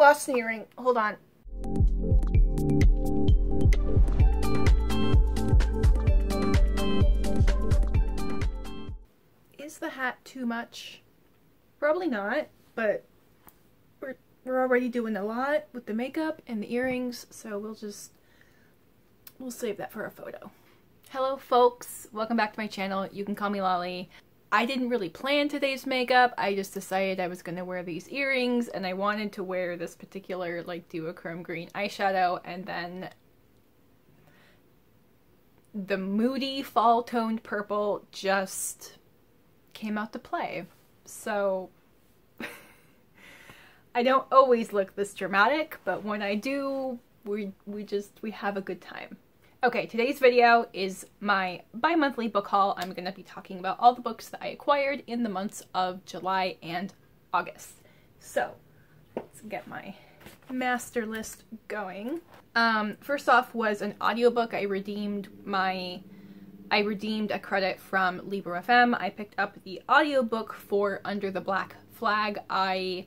lost an earring. Hold on. Is the hat too much? Probably not, but we're, we're already doing a lot with the makeup and the earrings, so we'll just, we'll save that for a photo. Hello folks, welcome back to my channel. You can call me Lali. I didn't really plan today's makeup. I just decided I was going to wear these earrings and I wanted to wear this particular like duochrome green eyeshadow and then the moody fall toned purple just came out to play. So I don't always look this dramatic, but when I do, we we just we have a good time. Okay, today's video is my bi-monthly book haul. I'm going to be talking about all the books that I acquired in the months of July and August. So, let's get my master list going. Um, first off was an audiobook. I redeemed my I redeemed a credit from Libro.fm. I picked up the audiobook for Under the Black Flag. I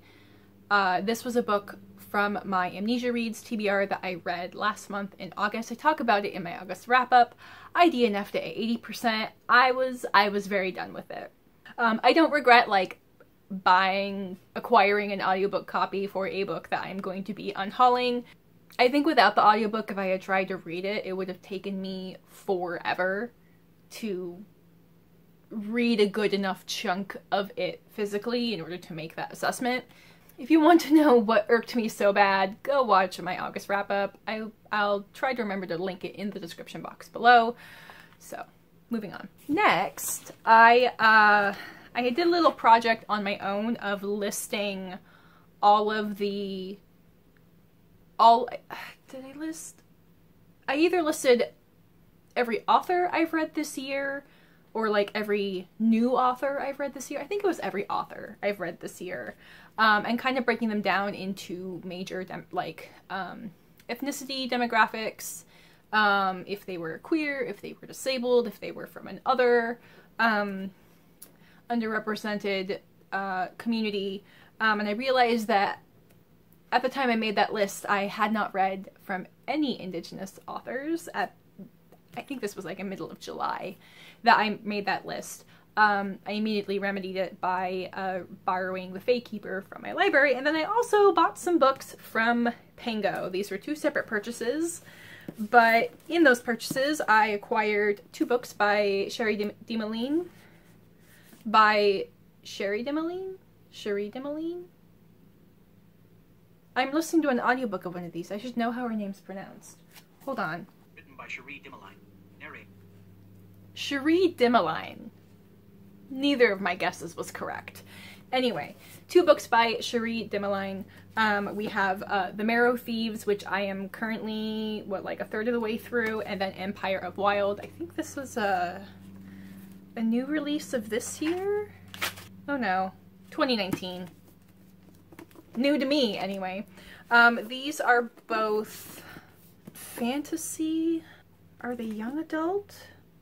uh, this was a book from my Amnesia Reads TBR that I read last month in August. I talk about it in my August wrap up. I DNF'd it at 80%. I was I was very done with it. Um, I don't regret like buying acquiring an audiobook copy for a book that I'm going to be unhauling. I think without the audiobook if I had tried to read it, it would have taken me forever to read a good enough chunk of it physically in order to make that assessment. If you want to know what irked me so bad, go watch my August wrap up. I, I'll try to remember to link it in the description box below. So, moving on. Next, I, uh, I did a little project on my own of listing all of the, all, did I list? I either listed every author I've read this year or like every new author I've read this year. I think it was every author I've read this year um, and kind of breaking them down into major like um, ethnicity demographics, um, if they were queer, if they were disabled, if they were from an other um, underrepresented uh, community. Um, and I realized that at the time I made that list, I had not read from any Indigenous authors. At I think this was like in middle of July that I made that list um, I immediately remedied it by uh, borrowing The Fae Keeper from my library, and then I also bought some books from Pango. These were two separate purchases, but in those purchases I acquired two books by Sherry DeMaline, by Sherry DeMaline? Sherry DeMaline? I'm listening to an audiobook of one of these. I should know how her name's pronounced. Hold on. Written by Cherie Dimaline. Narrate. Cherie Dimaline neither of my guesses was correct. Anyway, two books by Cherie Dimaline. Um, we have uh, The Marrow Thieves, which I am currently, what, like a third of the way through, and then Empire of Wild. I think this was a, a new release of this year? Oh no, 2019. New to me, anyway. Um, these are both fantasy. Are they young adult?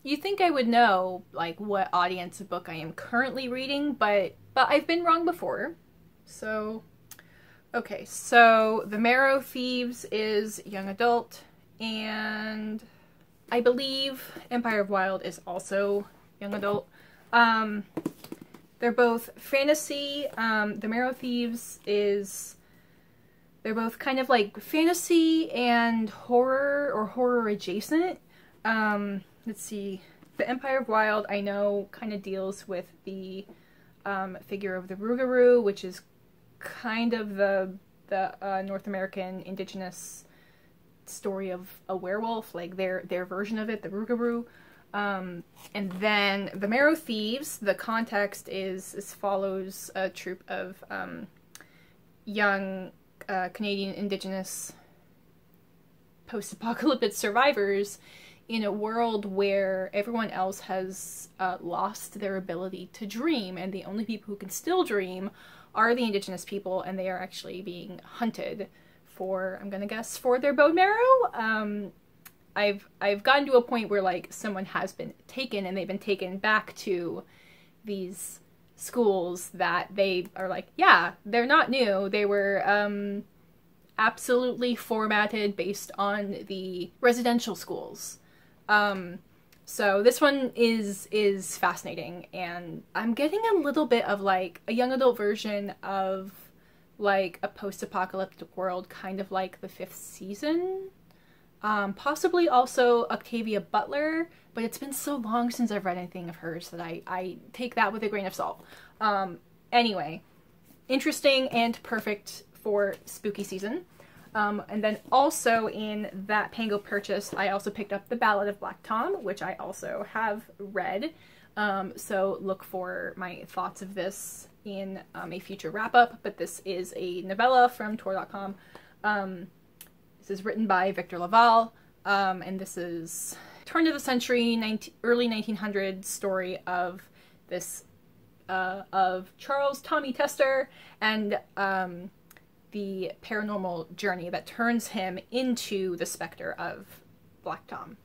You think I would know like what audience book I am currently reading, but but I've been wrong before. So okay, so The Marrow Thieves is young adult and I believe Empire of Wild is also young adult. Um they're both fantasy. Um The Marrow Thieves is they're both kind of like fantasy and horror or horror adjacent. Um let's see, the Empire of Wild I know kind of deals with the um, figure of the Rougarou, which is kind of the the uh, North American indigenous story of a werewolf, like their their version of it, the Rougarou. Um, and then the Marrow Thieves, the context is, is follows a troop of um, young uh, Canadian indigenous post-apocalyptic survivors in a world where everyone else has uh, lost their ability to dream, and the only people who can still dream are the indigenous people, and they are actually being hunted for, I'm gonna guess, for their bone marrow. Um, I've I've gotten to a point where like someone has been taken, and they've been taken back to these schools that they are like, yeah, they're not new. They were um, absolutely formatted based on the residential schools. Um, so this one is is fascinating, and I'm getting a little bit of like a young adult version of like a post-apocalyptic world, kind of like the fifth season. Um, possibly also Octavia Butler, but it's been so long since I've read anything of hers that I, I take that with a grain of salt. Um, anyway, interesting and perfect for spooky season. Um, and then also in that Pango purchase, I also picked up The Ballad of Black Tom, which I also have read. Um, so look for my thoughts of this in um, a future wrap up. But this is a novella from Tor.com. Um, this is written by Victor LaValle, um, and this is turn of the century, 19, early 1900s story of this uh, of Charles Tommy Tester and um, the paranormal journey that turns him into the specter of Black Tom.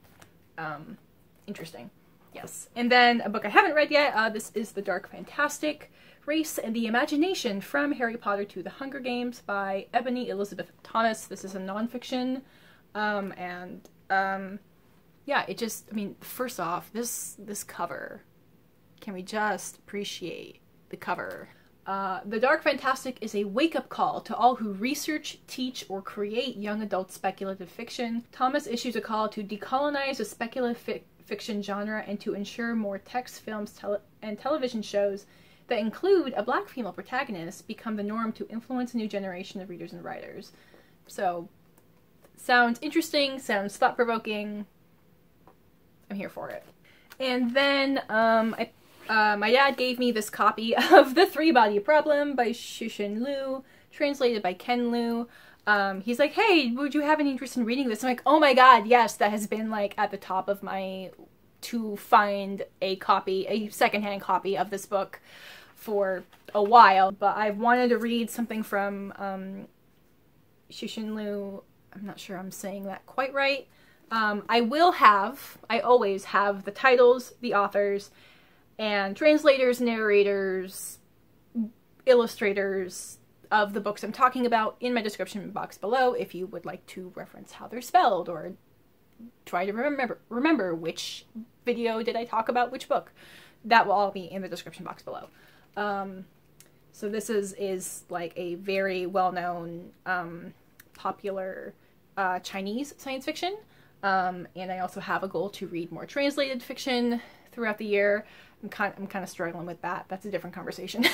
Um, interesting. Yes. And then a book I haven't read yet. Uh, this is The Dark Fantastic Race and the Imagination from Harry Potter to the Hunger Games by Ebony Elizabeth Thomas. This is a nonfiction. Um, and um, yeah, it just, I mean, first off, this this cover. Can we just appreciate the cover? Uh, the Dark Fantastic is a wake up call to all who research, teach, or create young adult speculative fiction. Thomas issues a call to decolonize the speculative fi- fiction genre and to ensure more text, films, tele- and television shows that include a black female protagonist become the norm to influence a new generation of readers and writers. So, sounds interesting, sounds thought provoking. I'm here for it. And then um, I uh, my dad gave me this copy of The Three Body Problem by Cixin Liu, translated by Ken Liu. Um, he's like, hey, would you have any interest in reading this? I'm like, oh my god, yes, that has been like at the top of my to find a copy, a secondhand copy of this book for a while. But I've wanted to read something from um, Cixin Liu. I'm not sure I'm saying that quite right. Um, I will have, I always have the titles, the authors, and translators, narrators, illustrators of the books I'm talking about in my description box below if you would like to reference how they're spelled or try to remember remember which video did I talk about which book. That will all be in the description box below. Um, so this is is like a very well known, um, popular uh, Chinese science fiction, um, and I also have a goal to read more translated fiction throughout the year. I'm kind I'm kind of struggling with that. That's a different conversation.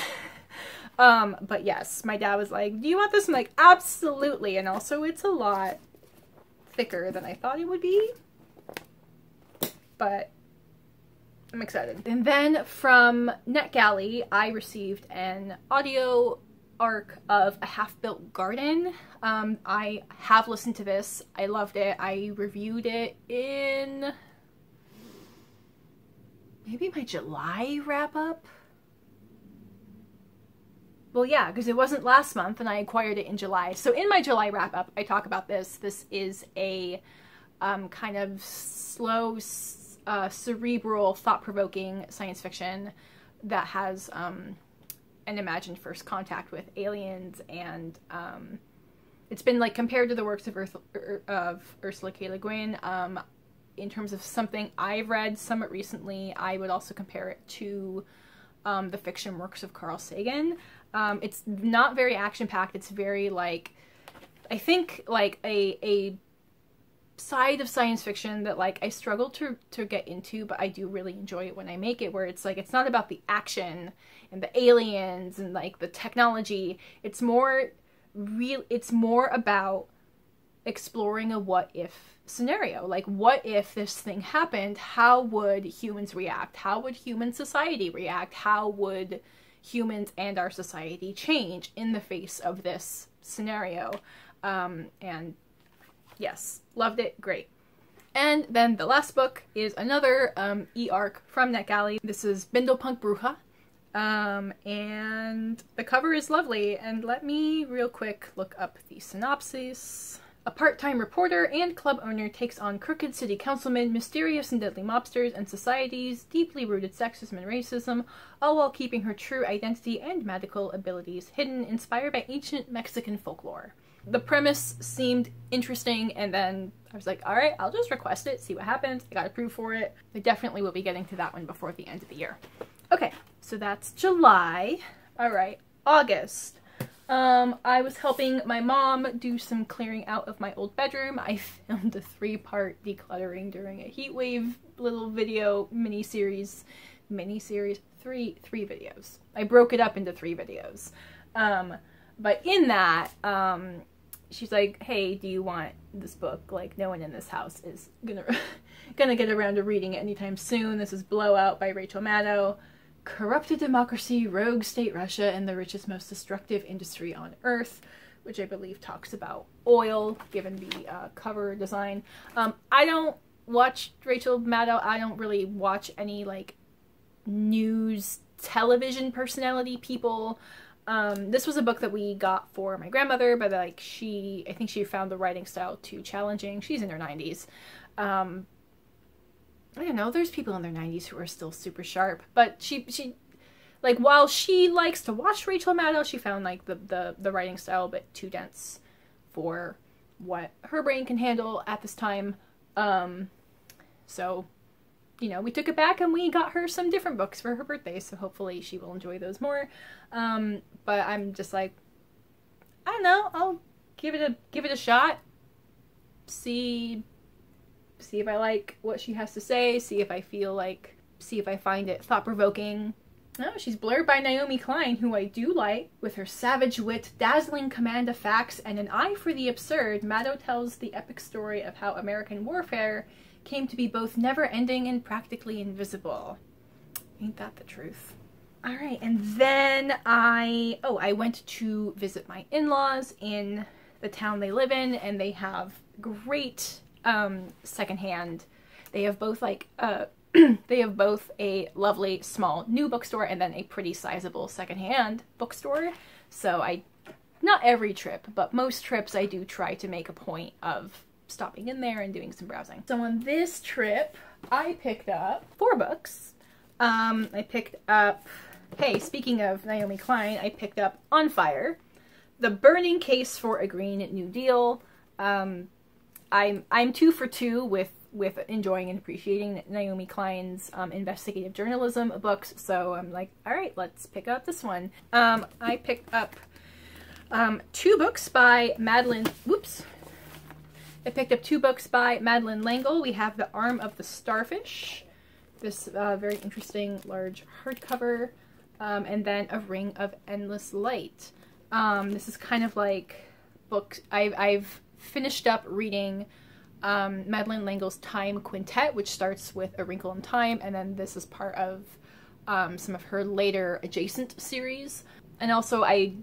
um, but yes, my dad was like, "Do you want this?" I'm like, "Absolutely." And also, it's a lot thicker than I thought it would be. But I'm excited. And then from NetGalley, I received an audio arc of A Half-Built Garden. Um, I have listened to this. I loved it. I reviewed it in maybe my July wrap up. Well, yeah, because it wasn't last month and I acquired it in July. So in my July wrap up, I talk about this. This is a um, kind of slow, uh, cerebral, thought provoking science fiction that has um, an imagined first contact with aliens and. Um, it's been like compared to the works of, Earth, er, of Ursula K. Le Guin. In terms of something I've read somewhat recently, I would also compare it to um, the fiction works of Carl Sagan. Um, it's not very action packed. It's very like, I think like a a side of science fiction that like I struggle to to get into, but I do really enjoy it when I make it. Where it's like it's not about the action and the aliens and like the technology. It's more real. It's more about exploring a what if scenario. Like, what if this thing happened? How would humans react? How would human society react? How would humans and our society change in the face of this scenario? Um, and yes, loved it. Great. And then the last book is another um, e-arc from NetGalley. This is Bindle Punk Bruja. Um, and the cover is lovely. And let me real quick look up the synopsis A part time reporter and club owner takes on crooked city councilmen, mysterious and deadly mobsters, and society's deeply rooted sexism and racism, all while keeping her true identity and magical abilities hidden, inspired by ancient Mexican folklore. The premise seemed interesting, and then I was like, alright, I'll just request it, see what happens. I got approved for it. I definitely will be getting to that one before the end of the year. Okay, so that's July. Alright, August. Um, I was helping my mom do some clearing out of my old bedroom. I filmed a three-part decluttering during a heat wave little video mini series, mini series, three three videos. I broke it up into three videos. Um, but in that, um, she's like, "Hey, do you want this book? Like, no one in this house is gonna gonna get around to reading it anytime soon. This is Blowout by Rachel Maddow." Corrupted democracy, rogue state Russia, and the richest, most destructive industry on earth, which I believe talks about oil, given the uh, cover design. Um, I don't watch Rachel Maddow. I don't really watch any like news television personality people. Um, this was a book that we got for my grandmother, but like she, I think she found the writing style too challenging. She's in her 90s. Um, I don't know, there's people in their 90s who are still super sharp, but she she like while she likes to watch Rachel Maddow, she found like the the the writing style a bit too dense for what her brain can handle at this time. Um so you know, we took it back and we got her some different books for her birthday, so hopefully she will enjoy those more. Um but I'm just like I don't know, I'll give it a give it a shot. See see if I like what she has to say, see if I feel like, see if I find it thought provoking. Oh, she's blurred by Naomi Klein, who I do like. With her savage wit, dazzling command of facts, and an eye for the absurd, Maddow tells the epic story of how American warfare came to be both never ending and practically invisible. Ain't that the truth? All right, and then I, oh, I went to visit my in laws in the town they live in, and they have great um, secondhand. They have both like uh, they have both a lovely small new bookstore and then a pretty sizable secondhand bookstore. So I, not every trip, but most trips I do try to make a point of stopping in there and doing some browsing. So on this trip, I picked up four books. Um, I picked up, hey, speaking of Naomi Klein, I picked up On Fire, The Burning Case for a Green New Deal. Um, I'm I'm two for two with with enjoying and appreciating Naomi Klein's um, investigative journalism books. So I'm like, all right, let's pick up this one. Um, I picked up um, two books by Madeleine. Whoops. I picked up two books by Madeleine L'Engle. We have The Arm of the Starfish, this uh, very interesting large hardcover, um, and then A Ring of Endless Light. Um, this is kind of like books I've, I've finished up reading um, Madeleine L'Engle's Time Quintet, which starts with A Wrinkle in Time, and then this is part of um, some of her later adjacent series. And also, I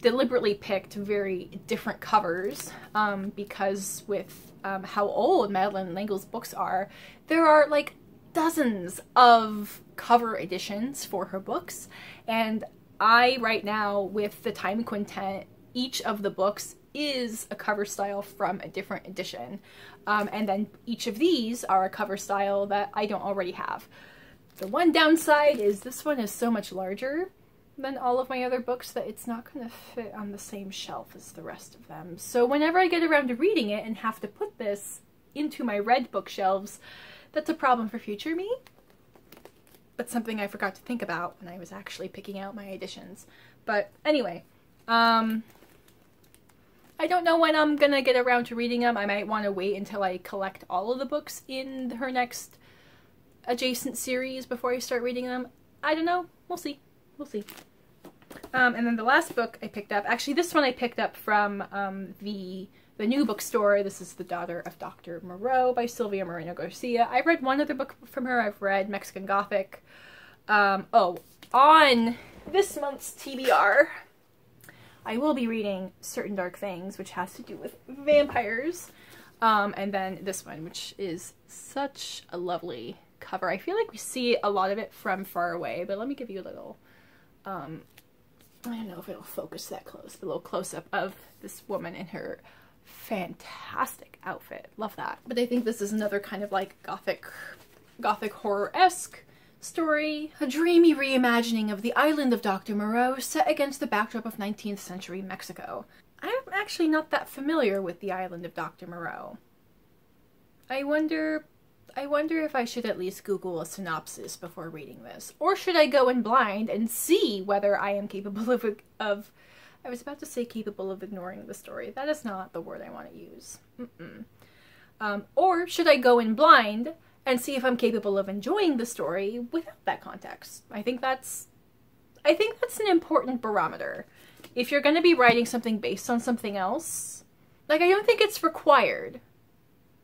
deliberately picked very different covers um, because with um, how old Madeleine L'Engle's books are, there are like dozens of cover editions for her books. And I, right now, with the Time Quintet, each of the books is a cover style from a different edition. Um, and then each of these are a cover style that I don't already have. The one downside is this one is so much larger than all of my other books that it's not going to fit on the same shelf as the rest of them. So whenever I get around to reading it and have to put this into my red bookshelves, that's a problem for future me. But something I forgot to think about when I was actually picking out my editions. But anyway, um, I don't know when I'm gonna get around to reading them. I might want to wait until I collect all of the books in her next adjacent series before I start reading them. I don't know. We'll see. We'll see. Um, and then the last book I picked up, actually this one I picked up from um, the the new bookstore. This is The Daughter of Dr. Moreau by Silvia Moreno-Garcia. I've read one other book from her. I've read Mexican Gothic. Um, oh, on this month's TBR, I will be reading Certain Dark Things, which has to do with vampires. Um, and then this one, which is such a lovely cover. I feel like we see a lot of it from far away, but let me give you a little, um, I don't know if it'll focus that close, a little close-up of this woman in her fantastic outfit. Love that. But I think this is another kind of like gothic, gothic horror-esque story. A dreamy reimagining of the island of Dr. Moreau set against the backdrop of 19th century Mexico. I'm actually not that familiar with the island of Dr. Moreau. I wonder I wonder if I should at least Google a synopsis before reading this. Or should I go in blind and see whether I am capable of, of I was about to say capable of ignoring the story. That is not the word I want to use. Um, or should I go in blind and see if I'm capable of enjoying the story without that context? I think that's I think that's an important barometer. If you're going to be writing something based on something else, like I don't think it's required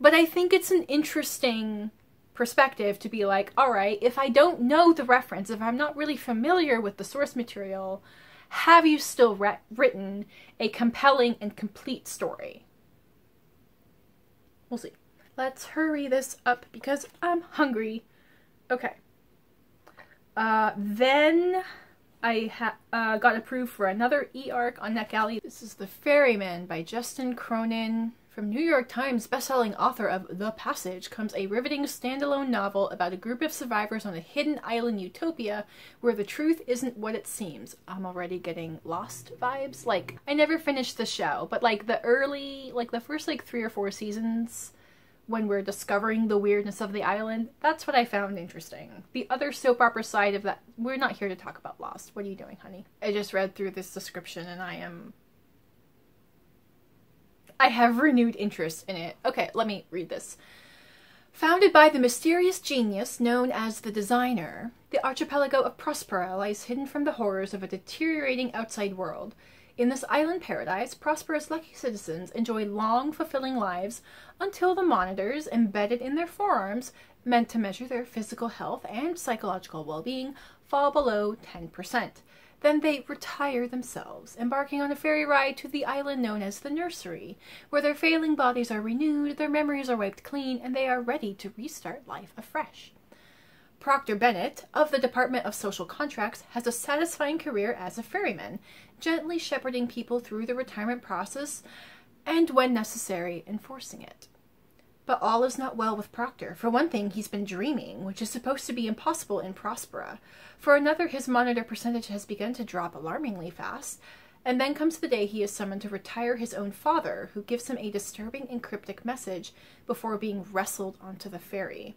but I think it's an interesting perspective to be like, all right, if I don't know the reference, if I'm not really familiar with the source material, have you still written a compelling and complete story? We'll see. Let's hurry this up because I'm hungry. Okay. Uh, then I uh, got approved for another e-arc on NetGalley. This is The Ferryman by Justin Cronin. From New York Times bestselling author of The Passage comes a riveting standalone novel about a group of survivors on a hidden island utopia where the truth isn't what it seems. I'm already getting lost vibes. Like, I never finished the show, but like the early, like the first like three or four seasons when we're discovering the weirdness of the island, that's what I found interesting. The other soap opera side of that, we're not here to talk about Lost. What are you doing, honey? I just read through this description and I am I have renewed interest in it. Okay, let me read this. Founded by the mysterious genius known as the Designer, the archipelago of Prospera lies hidden from the horrors of a deteriorating outside world. In this island paradise, prosperous lucky citizens enjoy long, fulfilling lives until the monitors embedded in their forearms, meant to measure their physical health and psychological well being, fall below 10%. Then they retire themselves, embarking on a ferry ride to the island known as the Nursery, where their failing bodies are renewed, their memories are wiped clean, and they are ready to restart life afresh. Proctor Bennett, of the Department of Social Contracts, has a satisfying career as a ferryman, gently shepherding people through the retirement process and, when necessary, enforcing it. But all is not well with Proctor. For one thing, he's been dreaming, which is supposed to be impossible in Prospera. For another, his monitor percentage has begun to drop alarmingly fast. And then comes the day he is summoned to retire his own father, who gives him a disturbing and cryptic message before being wrestled onto the ferry.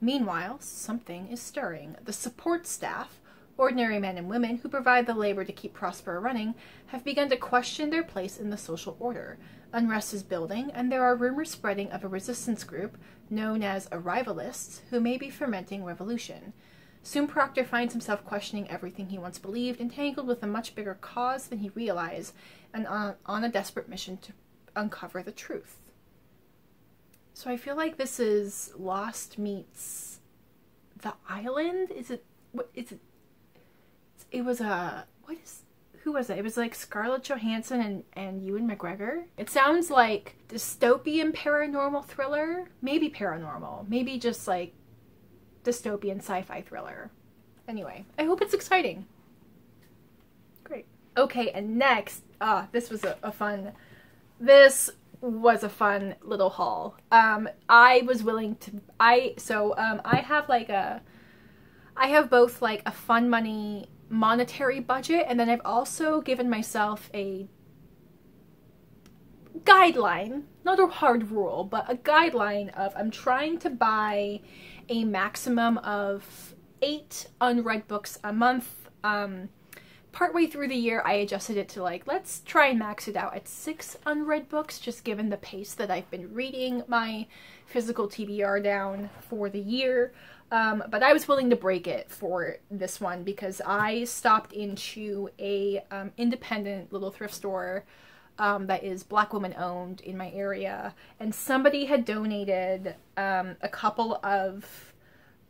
Meanwhile, something is stirring. The support staff, ordinary men and women who provide the labor to keep Prospera running, have begun to question their place in the social order. Unrest is building, and there are rumors spreading of a resistance group known as Arrivalists who may be fermenting revolution. Soon Proctor finds himself questioning everything he once believed, entangled with a much bigger cause than he realized, and on, on a desperate mission to uncover the truth. So I feel like this is Lost meets the island. Is it? What is it? It was a what is who was it? It was like Scarlett Johansson and, and Ewan McGregor. It sounds like dystopian paranormal thriller. Maybe paranormal. Maybe just like dystopian sci-fi thriller. Anyway, I hope it's exciting. Great. Okay, and next, ah, uh, this was a, a fun, this was a fun little haul. Um, I was willing to, I, so, um, I have like a, I have both like a fun money monetary budget and then I've also given myself a guideline, not a hard rule, but a guideline of I'm trying to buy a maximum of eight unread books a month. Um, partway through the year, I adjusted it to like, let's try and max it out at six unread books, just given the pace that I've been reading my physical TBR down for the year. Um, but I was willing to break it for this one because I stopped into a um, independent little thrift store um, that is black woman owned in my area, and somebody had donated um, a couple of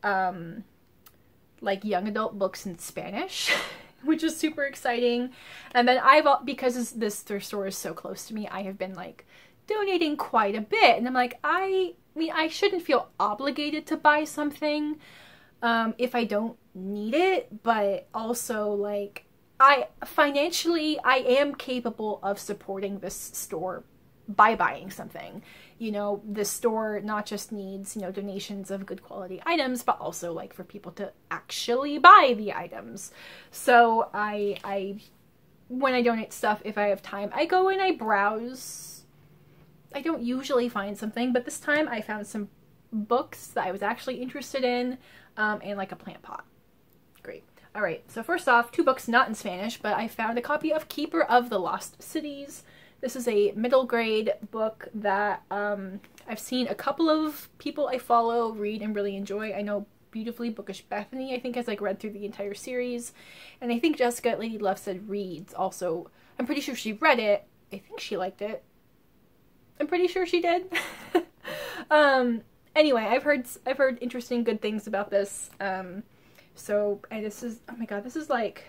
um, like young adult books in Spanish. which is super exciting. And then I've, because this thrift store is so close to me, I have been like donating quite a bit. And I'm like, I I mean, I shouldn't feel obligated to buy something um, if I don't need it, but also like I financially I am capable of supporting this store by buying something. You know, the store not just needs, you know, donations of good quality items, but also like for people to actually buy the items. So I I when I donate stuff, if I have time, I go and I browse. I don't usually find something, but this time I found some books that I was actually interested in um, and like a plant pot. Great. All right, so first off, two books not in Spanish, but I found a copy of Keeper of the Lost Cities. This is a middle grade book that um, I've seen a couple of people I follow read and really enjoy. I know Beautifully Bookish Bethany, I think, has like read through the entire series. And I think Jessica Lady Love Said reads also. I'm pretty sure she read it. I think she liked it. I'm pretty sure she did. um, anyway, I've heard I've heard interesting good things about this. Um, so and this is oh my god, this is like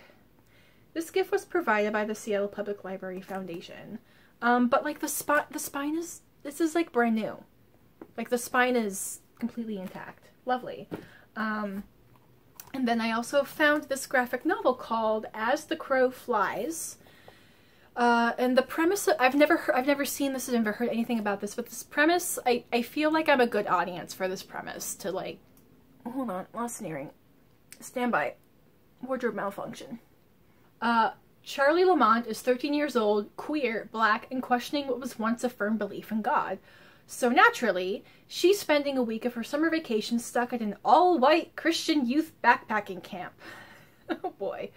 this gift was provided by the Seattle Public Library Foundation. Um, but like the spot, the spine is this is like brand new. Like the spine is completely intact. Lovely. Um, and then I also found this graphic novel called As the Crow Flies. Uh, and the premise I've never heard, I've never seen this, I've never heard anything about this, but this premise I, I feel like I'm a good audience for this premise to like hold on, lost sneering. Stand by. Wardrobe malfunction. Uh Charlie Lamont is 13 years old, queer, black, and questioning what was once a firm belief in God. So naturally, she's spending a week of her summer vacation stuck at an all-white Christian youth backpacking camp. oh boy.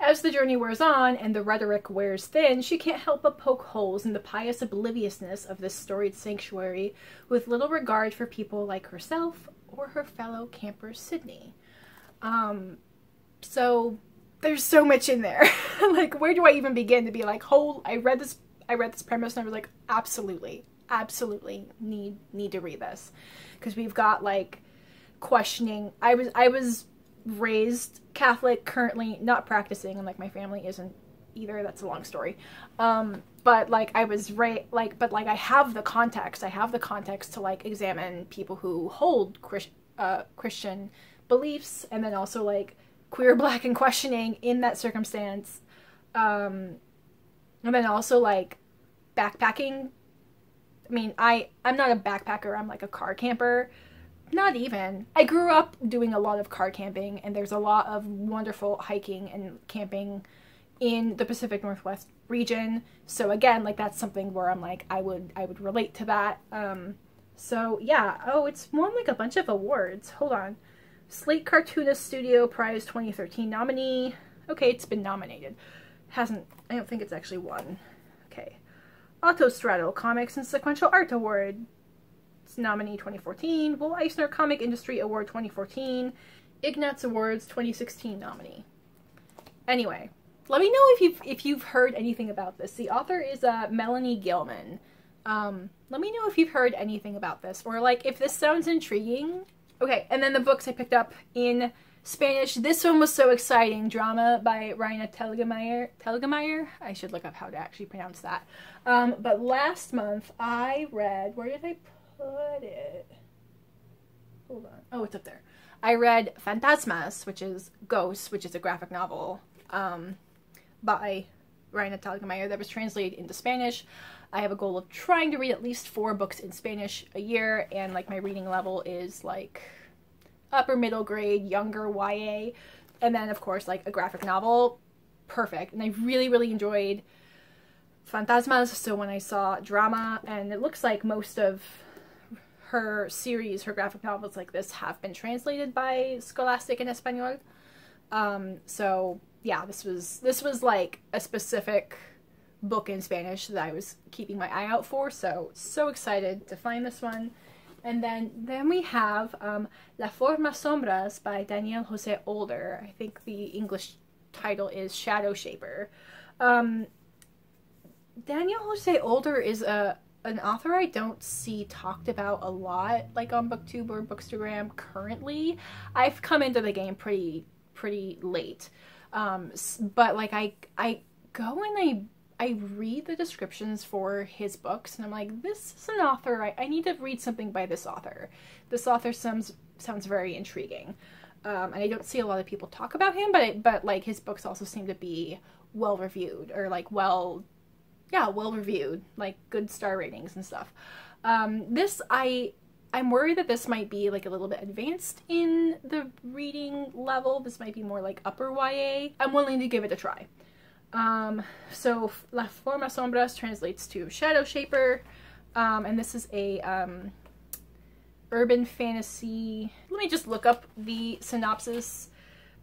As the journey wears on and the rhetoric wears thin, she can't help but poke holes in the pious obliviousness of this storied sanctuary with little regard for people like herself or her fellow camper Sydney. Um, so there's so much in there. like, where do I even begin to be like, whole? I read this, I read this premise, and I was like, absolutely, absolutely need need to read this because we've got like questioning. I was I was raised Catholic, currently not practicing, and like my family isn't either. That's a long story. Um, but like I was right, like, but like I have the context. I have the context to like examine people who hold Chris, uh, Christian beliefs, and then also like queer, black, and questioning in that circumstance. Um, and then also like backpacking. I mean, I I'm not a backpacker. I'm like a car camper. Not even. I grew up doing a lot of car camping, and there's a lot of wonderful hiking and camping in the Pacific Northwest region. So again, like that's something where I'm like I would I would relate to that. Um, so yeah. Oh, it's won like a bunch of awards. Hold on. Slate Cartoonist Studio Prize 2013 nominee. Okay, it's been nominated. Hasn't. I don't think it's actually won. Okay. Autostraddle Comics and Sequential Art Award It's nominee 2014, Will Eisner Comic Industry Award 2014, Ignatz Awards 2016 nominee. Anyway, let me know if you've if you've heard anything about this. The author is uh, Melanie Gillman. Um, let me know if you've heard anything about this or like if this sounds intriguing. Okay, and then the books I picked up in Spanish. This one was so exciting. Drama by Raina Telgemeier. Telgemeier? I should look up how to actually pronounce that. Um, but last month I read. Where did I put it? Hold on. Oh, it's up there. I read Fantasmas, which is Ghosts, which is a graphic novel um, by Raina Telgemeier that was translated into Spanish. I have a goal of trying to read at least four books in Spanish a year, and like my reading level is like upper middle grade, younger YA, and then of course like a graphic novel. Perfect. And I really, really enjoyed Fantasmas. So when I saw drama, and it looks like most of her series, her graphic novels like this have been translated by Scholastic in Espanol. Um, so yeah, this was this was like a specific book in Spanish that I was keeping my eye out for. So so excited to find this one. And then then we have um, La Formasombras by Daniel Jose Older. I think the English title is Shadow Shaper. Um, Daniel Jose Older is a an author I don't see talked about a lot, like on BookTube or Bookstagram currently. I've come into the game pretty pretty late, um, but like I I go and I I read the descriptions for his books, and I'm like, this is an author. I, I need to read something by this author. This author sounds sounds very intriguing, um, and I don't see a lot of people talk about him, but but like his books also seem to be well reviewed or like well yeah, well reviewed, like good star ratings and stuff. Um, this I I'm worried that this might be like a little bit advanced in the reading level. This might be more like upper YA. I'm willing to give it a try. Um, so La Formasombras translates to Shadow Shaper, um, and this is a um, urban fantasy. Let me just look up the synopsis.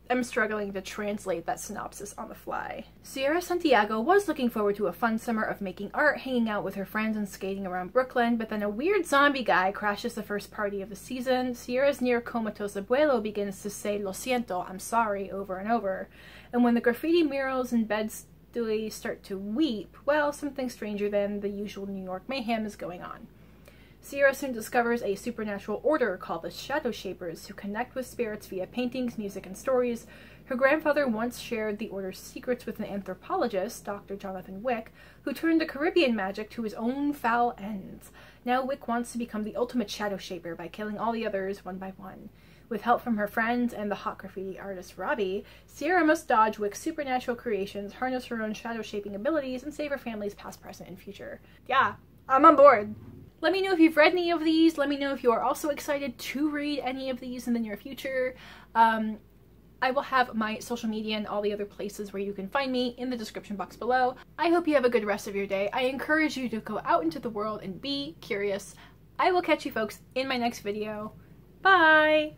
I'm struggling to translate that synopsis on the fly. Sierra Santiago was looking forward to a fun summer of making art, hanging out with her friends, and skating around Brooklyn, but then a weird zombie guy crashes the first party of the season. Sierra's near comatose abuelo begins to say lo siento, I'm sorry, over and over. And when the graffiti murals and beds start to weep, well, something stranger than the usual New York mayhem is going on. Sierra soon discovers a supernatural order called the Shadow Shapers who connect with spirits via paintings, music, and stories. Her grandfather once shared the order's secrets with an anthropologist, Dr. Jonathan Wick, who turned the Caribbean magic to his own foul ends. Now Wick wants to become the ultimate Shadow Shaper by killing all the others one by one. With help from her friends and the hot graffiti artist Robbie, Sierra must dodge Wick's supernatural creations, harness her own shadow shaping abilities, and save her family's past, present, and future. Yeah, I'm on board. Let me know if you've read any of these. Let me know if you are also excited to read any of these in the near future. Um, I will have my social media and all the other places where you can find me in the description box below. I hope you have a good rest of your day. I encourage you to go out into the world and be curious. I will catch you folks in my next video. Bye!